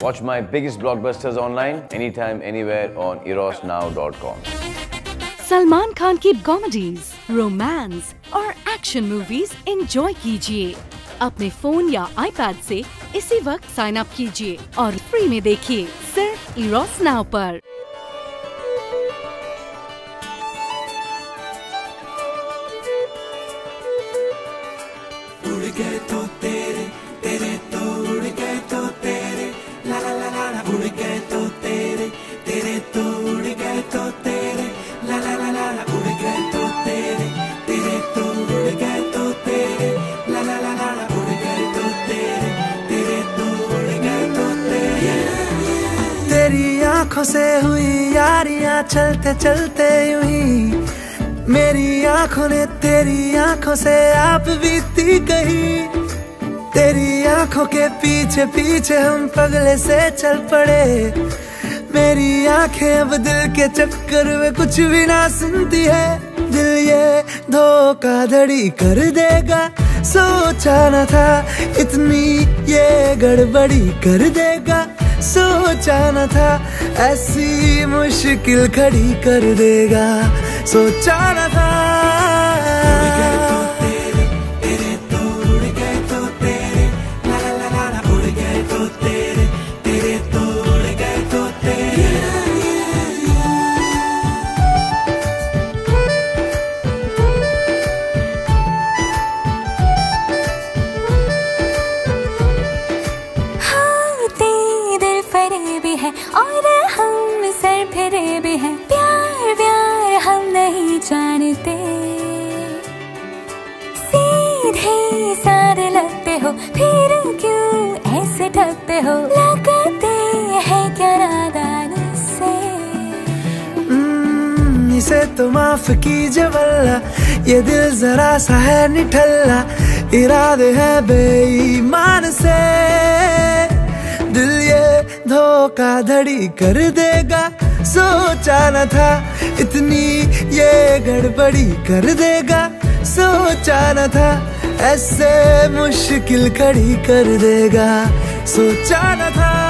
Watch my biggest blockbusters online anytime, anywhere on erosnow.com. Salman Khan की comedies romance और action movies enjoy कीजिए अपने phone या iPad से इसी वक्त साइन अप कीजिए और फ्री में देखिए सिर्फ़ इरोस नाउ पर उड़ गए तो तेरे तेरे तो उड़ गए तो तेरे तेरे तो उड़ गए तो तेरे। ला ला ला ला उड़ गए तो तेरे तेरे तो उड़ गए तो तेरे। ला ला ला ला उड़ गए तो तेरे तेरे तो उड़ गए तो तेरे। तेरी आँखों से हुई यारियाँ चलते चलते यूँ ही मेरी आँखों ने तेरी आँखों से आप बीती कही। तेरी आँखों के पीछे पीछे हम पगले से चल पड़े। मेरी आँखें अब दिल के चक्कर में कुछ भी ना सुनती है। दिल ये धोखा धड़ी कर देगा। सोचा न था इतनी ये गड़बड़ी कर देगा। सोचा न था ऐसी मुश्किल खड़ी कर देगा। सोचा न था फरे भी है और हम सर फिरे भी है। प्यार प्यार हम नहीं जानते। सीधे सारे लगते हो फिर क्यों ऐसे ठगते हो? लगते हैं क्या नादान से? हम्म, इसे तो माफ़ कीजिए वल्ला ये दिल जरा सा है निठल्ला। इरादे है बेईमान से। धोखा धड़ी कर देगा। सोचा न था, इतनी ये गड़बड़ी कर देगा। सोचा न था, ऐसे मुश्किल खड़ी कर देगा। सोचा न था।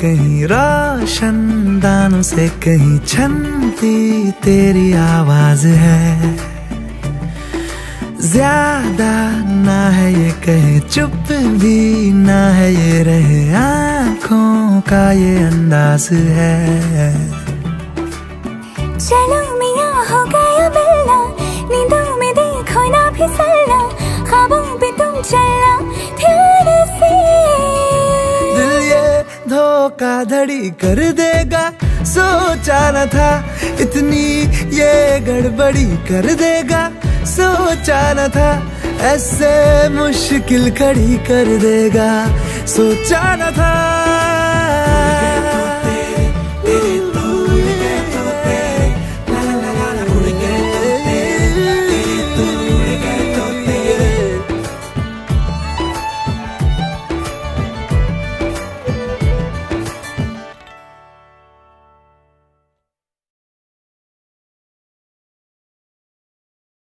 कहीं रोशन, दानों से कहीं छनती तेरी आवाज़ है। ज़्यादा ना है ये कहे, चुप भी ना है ये रहे, आँखों का ये अंदाज है। चलो मियाँ हो गया धोखा धड़ी कर देगा। सोचा न था, इतनी ये गड़बड़ी कर देगा। सोचा न था, ऐसे मुश्किल खड़ी कर देगा। सोचा न था।